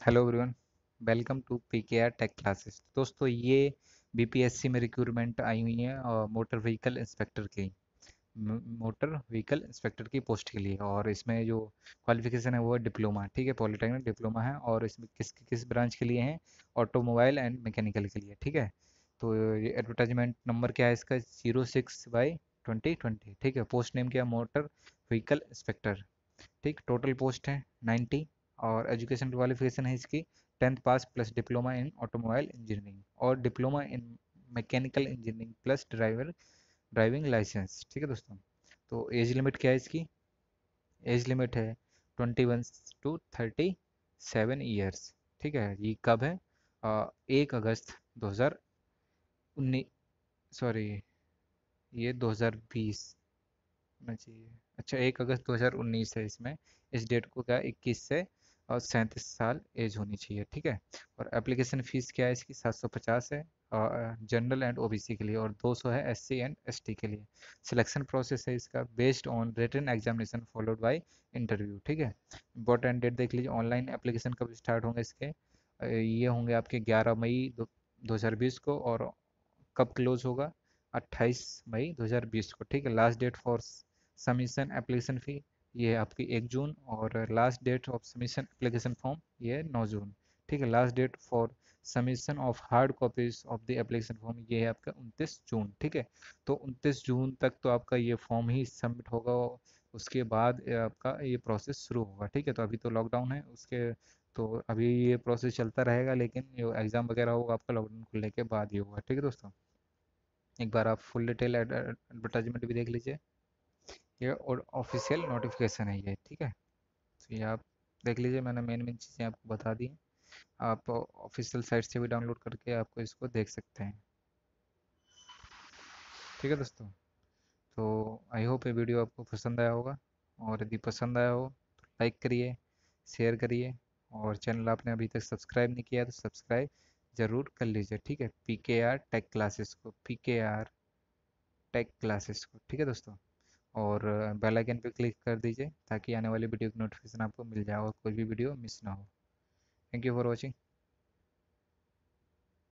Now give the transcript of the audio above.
Hello everyone welcome to P K R tech classes दोस्तों, ये BPSC में recruitment आई हुई है और मोटर व्हीकल इंस्पेक्टर की। मोटर व्हीकल इंस्पेक्टर की पोस्ट के लिए और इसमें जो क्वालिफिकेशन है वो है डिप्लोमा ठीक है? पॉलिटेक्निक डिप्लोमा है और इसमें किस किस ब्रांच के लिए है? ऑटोमोबाइल एंड मैकेनिकल के लिए, ठीक है? तो एडवर्टाइजमेंट नंबर क्या है इसका? Zero six by twenty twenty ठीक है? पोस्ट नेम क्या मोटर व्हीकल इंस्पेक्टर ठीक? टोटल पोस्ट है नाइन्टी और एजुकेशन क्वालिफिकेशन है इसकी tenth pass plus diploma in automobile engineering और diploma in mechanical engineering plus driver driving licence ठीक है दोस्तों? तो एज लिमिट क्या है इसकी? एज लिमिट है twenty one to thirty seven years ठीक है? ये कब है? आ, एक अगस्त दो हज़ार उन्नीस सॉरी ये दो हज़ार बीस होना चाहिए अच्छा एक अगस्त 2019 है इसमें। इस डेट को क्या? इक्कीस से और सैंतीस साल एज होनी चाहिए ठीक है? और एप्लीकेशन फ़ीस क्या है इसकी? सात सौ पचास है जनरल एंड ओबीसी के लिए और 200 है एससी एंड एसटी के लिए। सिलेक्शन प्रोसेस है इसका based on written examination followed by interview ठीक है? इंपॉर्टेंट डेट देख लीजिए ऑनलाइन एप्लीकेशन कब स्टार्ट होंगे इसके? ये होंगे आपके 11 मई दो, बीस को और कब क्लोज होगा? 28 मई 2020 को ठीक है? Last date for submission application fee ये आपकी एक जून और last date of submission application form ये नौ जून। ठीक है last date for submission of hard copies of the application form ये है आपका उनतीस जून। ठीक है तो उनतीस जून तक तो आपका ये फॉर्म ही सबमिट होगा उसके बाद आपका ये प्रोसेस शुरू होगा। ठीक है तो अभी तो लॉकडाउन है, उसके तो अभी ये प्रोसेस चलता रहेगा, लेकिन एग्ज़ाम वगैरह होगा आपका लॉकडाउन खुलने के बाद ही होगा। ठीक है दोस्तों, एक बार आप फुल डिटेल एडवर्टाइजमेंट भी देख लीजिए। ये और ऑफिशियल नोटिफिकेशन है ये, ठीक है? तो ये आप देख लीजिए, मैंने मेन मेन चीज़ें आपको बता दी। आप ऑफिशियल साइट से भी डाउनलोड करके आपको इसको देख सकते हैं। ठीक है दोस्तों? तो आई होप ये वीडियो आपको पसंद आया होगा। और यदि पसंद आया हो तो लाइक करिए शेयर करिए। और चैनल आपने अभी तक सब्सक्राइब नहीं किया तो सब्सक्राइब ज़रूर कर लीजिए, ठीक है? P K R tech classes को P K R tech classes को, ठीक है दोस्तों? और बेल आइकन पर क्लिक कर दीजिए ताकि आने वाली वीडियो की नोटिफिकेशन आपको मिल जाए और कोई भी वीडियो मिस ना हो। Thank you for watching